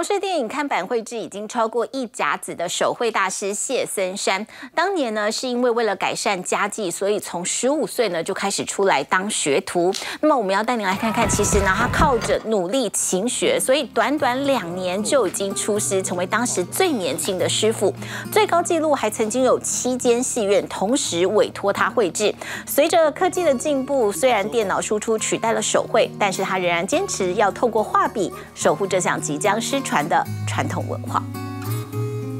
同是电影看板绘制已经超过一甲子的手绘大师谢森山，当年呢是因为为了改善家计，所以从十五岁呢就开始出来当学徒。那么我们要带您来看看，其实呢他靠着努力勤学，所以短短两年就已经出师，成为当时最年轻的师傅。最高纪录还曾经有七间戏院同时委托他绘制。随着科技的进步，虽然电脑输出取代了手绘，但是他仍然坚持要透过画笔守护这项即将失传的传统文化。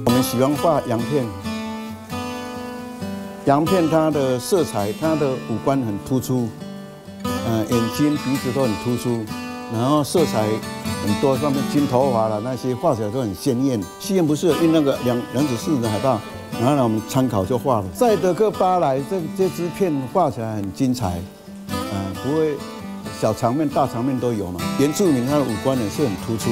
我们喜欢画洋片，洋片它的色彩，它的五官很突出，呃，眼睛、鼻子都很突出，然后色彩很多，上面金头发了那些画起来都很鲜艳。戏院不是有印那个两两指四的海报，然后呢我们参考就画了。赛德克巴莱这这支片画起来很精彩，啊，不会小场面、大场面都有嘛。原住民他的五官也是很突出。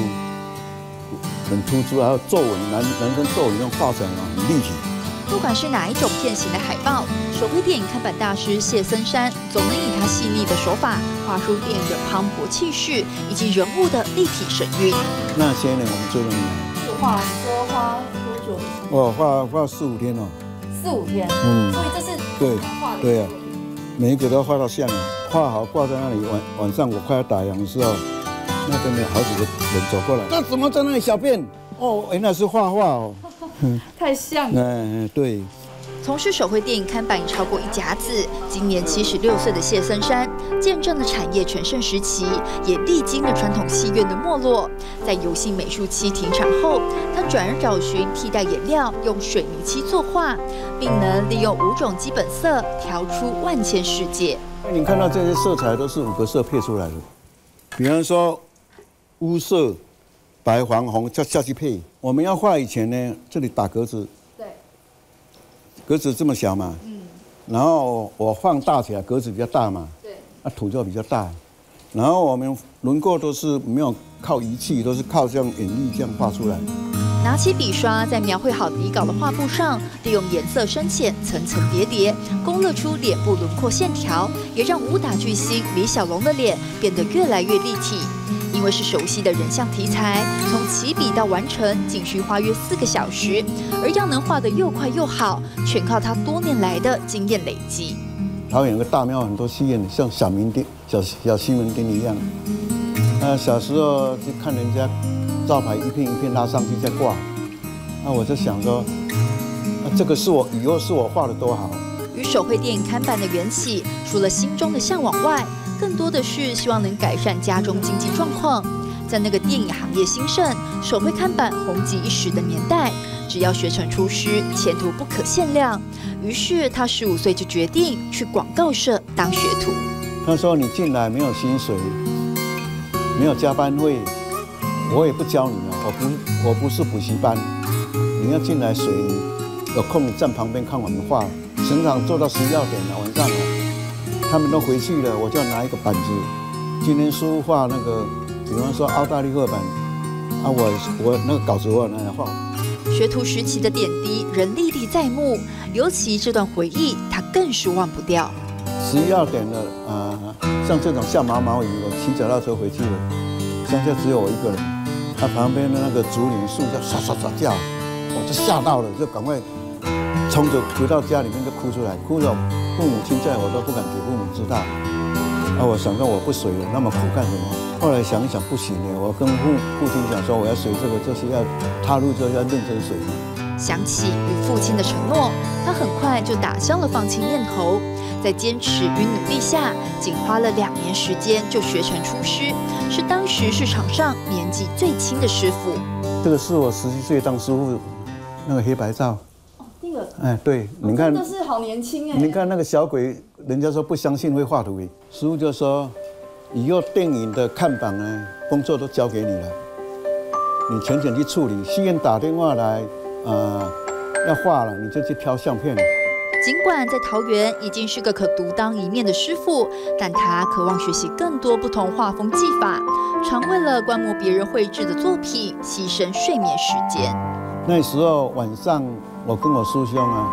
很突出，还有皱纹，男男生皱纹那种画起来很立体。不管是哪一种片型的海报，手绘电影看板大师谢森山总能以他细腻的手法画出电影的磅礴气势以及人物的立体神韵。那些年我们最容易画，多花多久？我画画四五天哦。四五天。嗯。所以这是对对啊，每一个都要画到像，画好挂在那里。晚晚上我快要打烊的时候。那边有好几个人走过来，那怎么在那里小便？哦，原来是画画哦，太像了。嗯，对。从事手绘电影看板已超过一甲子，今年七十六岁的谢森山，见证了产业全盛时期，也历经了传统戏院的没落。在游戏美术期停产后，他转而找寻替代颜料，用水泥漆作画，并能利用五种基本色调出万千世界。你看到这些色彩都是五个色配出来的，比方说。乌色、白、黄、红，叫下去配。我们要画以前呢，这里打格子，对，格子这么小嘛，嗯，然后我放大起来，格子比较大嘛，对，那土就比较大。然后我们轮廓都是没有靠仪器，都是靠这样眼力这样画出来。拿起笔刷，在描绘好底稿的画布上，利用颜色深浅层层叠叠，勾勒出脸部轮廓线条，也让武打巨星李小龙的脸变得越来越立体。因为是熟悉的人像题材，从起笔到完成仅需花约四个小时，而要能画得又快又好，全靠他多年来的经验累积。桃园有个大庙，很多戏院像小明店、小小西门町一样。呃，小时候就看人家招牌一片一片拉上去再挂，那我就想说，那这个是我以后是我画的多好。与手绘电影看板的缘起，除了心中的向往外。更多的是希望能改善家中经济状况。在那个电影行业兴盛、手绘看板红极一时的年代，只要学成出师，前途不可限量。于是他十五岁就决定去广告社当学徒。他说：“你进来没有薪水，没有加班费，我也不教你了。我不，我不是补习班。你要进来谁，有空你站旁边看我们画。整场做到十一二点了，晚上。”他们都回去了，我就拿一个板子，今天书画那个，比方说澳大利亚版，啊，我我那个稿子我拿来画。学徒时期的点滴仍历历在目，尤其这段回忆，他更是忘不掉。十一二点了啊，像这种下毛毛雨，我骑脚踏车回去了，乡下只有我一个人，他旁边的那个竹林树叫唰唰唰叫，我就吓到了，就赶快冲着回到家里面就哭出来，哭着。父母亲在我都不敢给父母知道，啊，我想说我不随了，那么苦干什么？后来想一想不行呢，我跟父父亲讲说我要学这个，就是要踏入这要认真随。想起与父亲的承诺，他很快就打消了放弃念头，在坚持与努力下，仅花了两年时间就学成出师，是当时市场上年纪最轻的师傅。这个是我十七岁当师傅那个黑白照。哎，对，你看，真的是好年轻哎！你看那个小鬼，人家说不相信会画图诶。师傅就说，以后电影的看板呢，工作都交给你了，你全权去处理。戏院打电话来，呃，要画了，你就去挑相片。尽管在桃园已经是个可独当一面的师傅，但他渴望学习更多不同画风技法，常为了观摩别人绘制的作品牺牲睡眠时间。那时候晚上。我跟我师兄啊，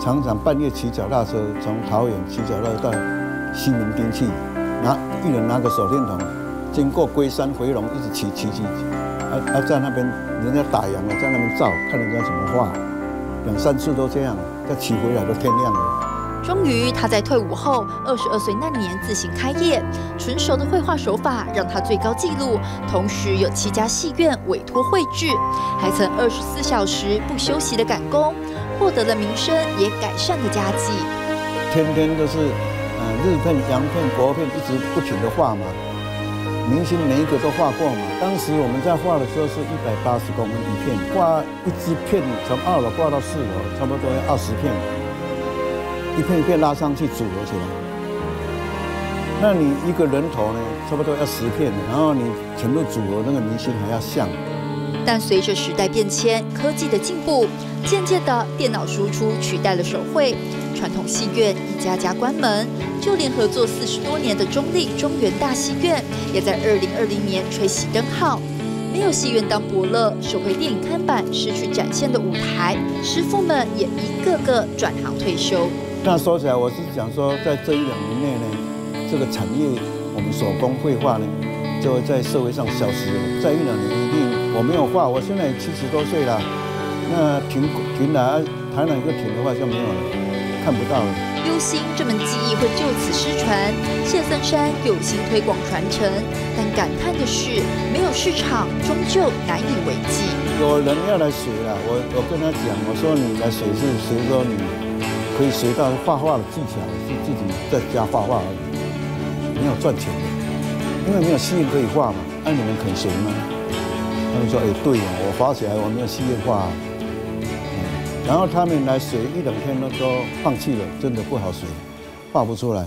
常常半夜骑脚踏车从桃园骑脚踏车到西门町去，拿一人拿个手电筒，经过龟山回龙，一直骑骑骑，啊啊，在那边人家打烊了，在那边照，看人家怎么画，两三次都这样，再骑回来都天亮了。终于，他在退伍后，二十二岁那年自行开业，纯熟的绘画手法让他最高纪录，同时有七家戏院委托绘制，还曾二十四小时不休息的赶工，获得了名声，也改善了家计。天天都是，呃，日片、洋片、国片，一直不停的画嘛。明星每一个都画过嘛。当时我们在画的时候是一百八十公分一片，画一支片从二楼挂到四楼，差不多要二十片。一片一片拉上去组合起来，那你一个人头呢，差不多要十片，然后你全部组合那个明星还要像。但随着时代变迁，科技的进步，渐渐的电脑输出取代了手绘，传统戏院一家家关门，就连合作四十多年的中立中原大戏院，也在二零二零年吹熄灯号。没有戏院当伯乐，手绘电影看板失去展现的舞台，师傅们也一个个转行退休。那说起来，我是想说，在这一两年内呢，这个产业，我们手工绘画呢，就会在社会上消失了。在一两年一定，我没有画，我现在七十多岁了，那停停了，台南一个停的话就没有了，看不到了。忧心这门技艺会就此失传，谢森山有心推广传承，但感叹的是，没有市场，终究难以为继。有人要来学了，我我跟他讲，我说你来学是学说你。可以学到画画的技巧，是自己在家画画而已，没有赚钱的，因为没有戏院可以画嘛。那你们肯学吗？他们说：“哎，对呀，我画起来我没有戏院画。”然后他们来学一两天都都放弃了，真的不好学，画不出来。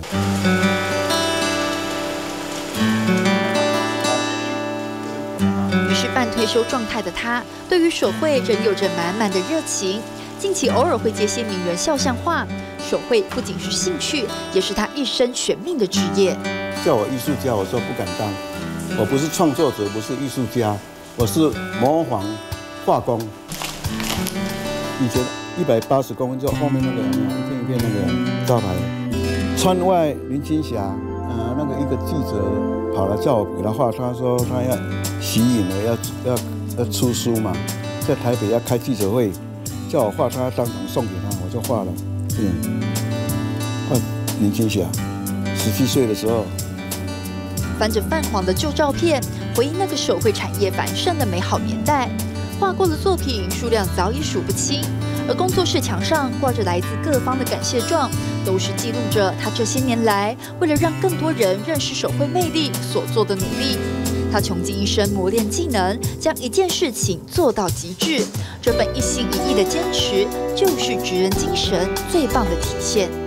于是半退休状态的他，对于手绘仍有着满满的热情。近期偶尔会接些名人肖像画，手绘不仅是兴趣，也是他一生悬命的职业。叫我艺术家，我说不敢当，我不是创作者，不是艺术家，我是模仿画工。以前一百八十公分，就后面那个一片一片那个招牌，川外林青霞，呃，那个一个记者跑来叫我给他画，他说他要吸引了，要要要出书嘛，在台北要开记者会。叫我画，他当场送给他，我就画了。嗯，画林青霞，十七岁的时候。翻着泛黄的旧照片，回忆那个手绘产业繁盛的美好年代。画过的作品数量早已数不清，而工作室墙上挂着来自各方的感谢状，都是记录着他这些年来为了让更多人认识手绘魅力所做的努力。他穷尽一生磨练技能，将一件事情做到极致。这份一心一意的坚持，就是职人精神最棒的体现。